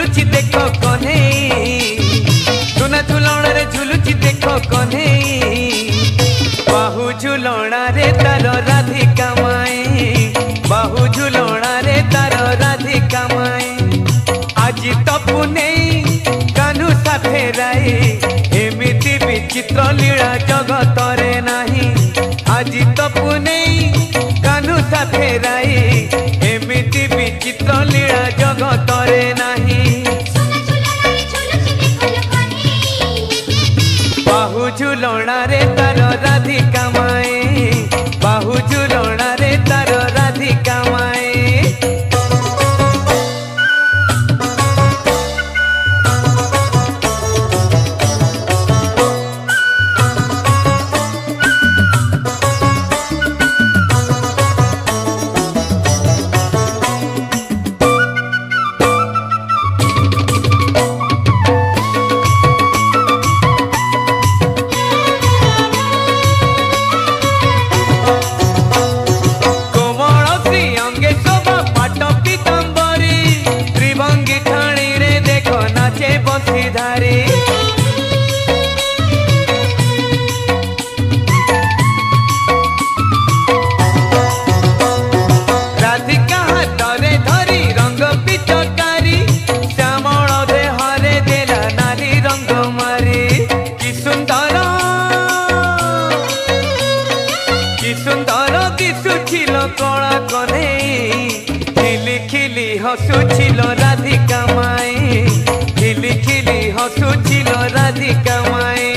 झुलुची देखो कने सुना झुलण रे झुलुची देखो कने बाहु झुलण रे तार राधिका माए बाहु झुलण रे तार राधिका माए आज तपु तो नै कानु साथे राए एमिति विचित्र लीला जगत रे नाही आज तो नै कानु साथे राए एमिति विचित्र लीला जगत रे नाही लौड़ा रे तारो राधिका হসুছিল রাধিকা মায়ে খিলি খিলি হসুছিল রাধিকা মায়ে